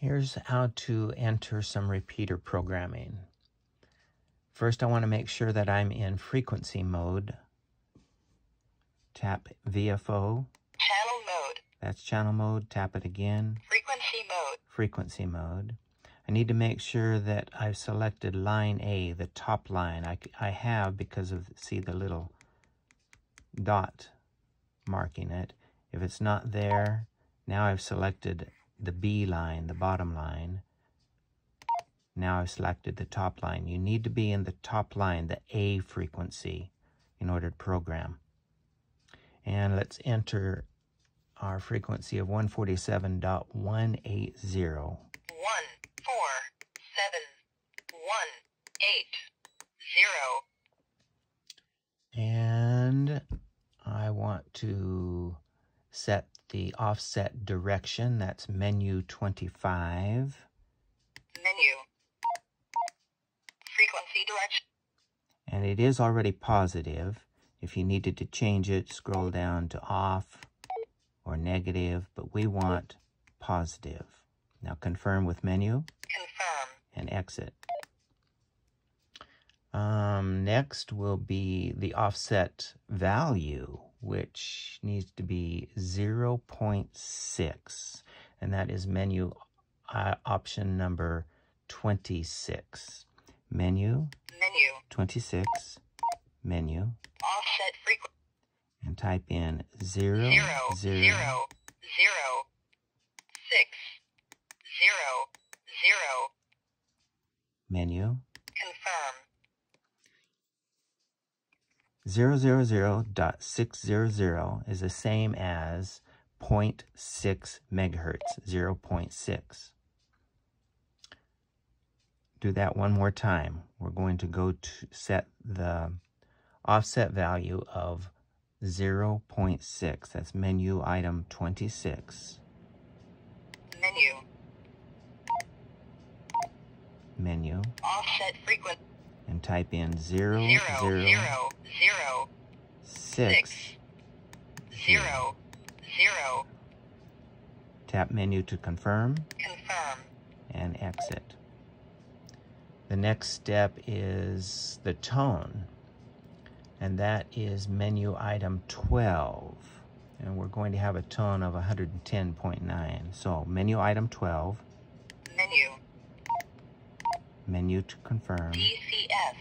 Here's how to enter some repeater programming. First, I want to make sure that I'm in frequency mode. Tap VFO. Channel mode. That's channel mode. Tap it again. Frequency mode. Frequency mode. I need to make sure that I've selected line A, the top line. I, I have because of, see the little dot marking it. If it's not there, now I've selected the B line, the bottom line. Now I've selected the top line. You need to be in the top line, the A frequency, in order to program. And let's enter our frequency of 147.180. One, four, seven, one, eight, zero. And I want to set the offset direction. That's menu 25. Menu. Frequency direction. And it is already positive. If you needed to change it, scroll down to off or negative, but we want positive. Now confirm with menu Confirm. and exit. Um, next will be the offset value, which needs to be 0.6, and that is menu uh, option number 26. Menu Menu. 26, menu, Offset frequency. and type in 0, Zero, 0, zero, zero, six, zero, zero. menu, Confirm. 000.600 is the same as 0.6 megahertz, 0.6. Do that one more time. We're going to go to set the offset value of 0.6. That's menu item 26. Menu. Menu Offset frequency. and type in 0, Zero, 0, zero, zero, 6. zero, zero. Tap menu to confirm. Confirm. and exit. The next step is the tone, and that is menu item 12. And we're going to have a tone of 110.9. So menu item 12, Menu. menu to confirm. DCS.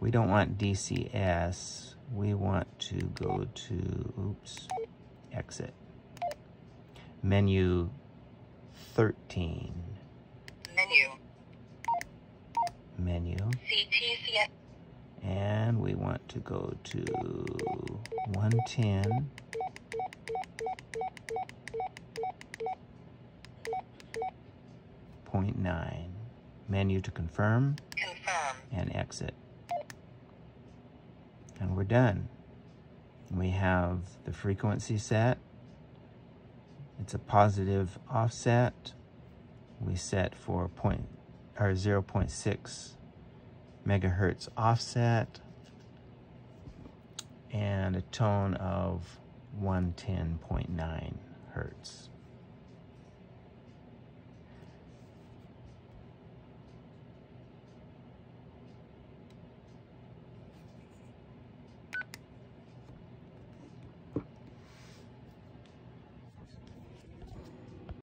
We don't want DCS. We want to go to, oops, exit. Menu 13, Menu. menu. CTCS. And we want to go to 110. Point nine. Menu to confirm Confirm. and exit. And we're done. We have the frequency set. It's a positive offset. We set for point or 0.6 megahertz offset and a tone of 110.9 hertz.